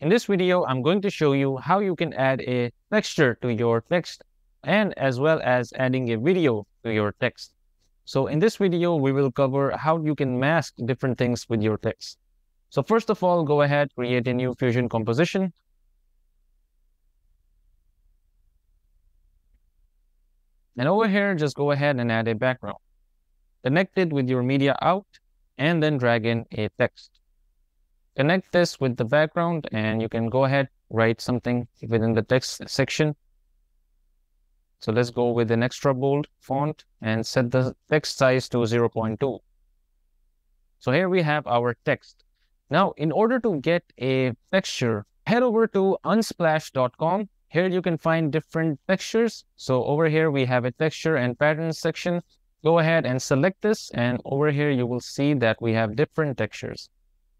In this video, I'm going to show you how you can add a texture to your text and as well as adding a video to your text. So in this video, we will cover how you can mask different things with your text. So first of all, go ahead, create a new Fusion composition. And over here, just go ahead and add a background. Connect it with your media out and then drag in a text. Connect this with the background and you can go ahead, write something within the text section. So let's go with an extra bold font and set the text size to 0.2. So here we have our text. Now, in order to get a texture, head over to unsplash.com. Here you can find different textures. So over here we have a texture and patterns section go ahead and select this and over here you will see that we have different textures.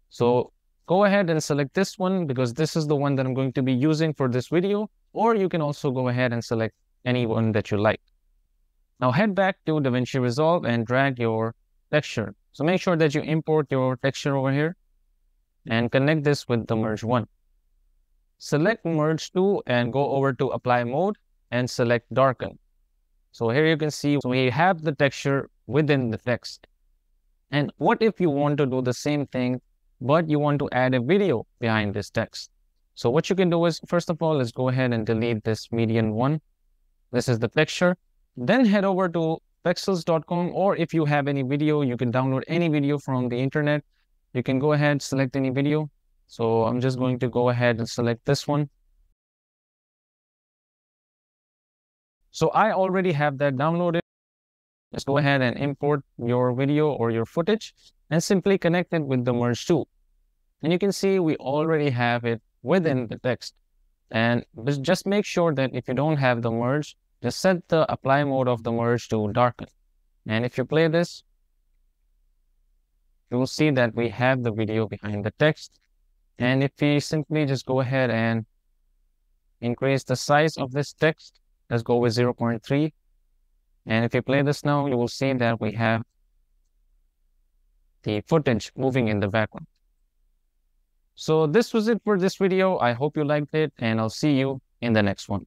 So go ahead and select this one because this is the one that I'm going to be using for this video or you can also go ahead and select any one that you like. Now head back to DaVinci Resolve and drag your texture. So make sure that you import your texture over here and connect this with the merge one. Select merge two and go over to apply mode and select darken. So here you can see we have the texture within the text. And what if you want to do the same thing, but you want to add a video behind this text? So what you can do is, first of all, let's go ahead and delete this MediaIn one. This is the picture. Then head over to pexels.com or if you have any video, you can download any video from the internet. You can go ahead, select any video. So I'm just going to go ahead and select this one. So I already have that downloaded. Just go ahead and import your video or your footage and simply connect it with the merge tool. And you can see we already have it within the text. And just make sure that if you don't have the merge, just set the apply mode of the merge to darken. And if you play this, you will see that we have the video behind the text. And if we simply just go ahead and increase the size of this text, Let's go with 0.3. And if you play this now, you will see that we have the footage moving in the background. So this was it for this video. I hope you liked it and I'll see you in the next one.